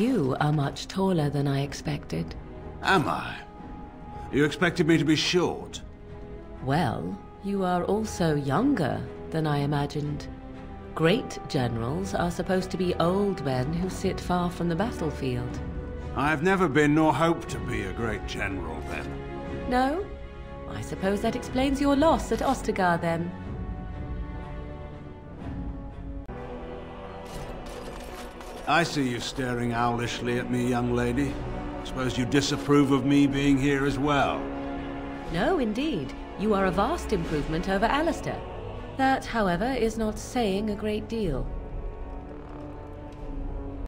You are much taller than I expected. Am I? You expected me to be short? Well, you are also younger than I imagined. Great generals are supposed to be old men who sit far from the battlefield. I've never been nor hope to be a great general, then. No? I suppose that explains your loss at Ostagar, then. I see you staring owlishly at me, young lady. I Suppose you disapprove of me being here as well. No, indeed. You are a vast improvement over Alistair. That, however, is not saying a great deal.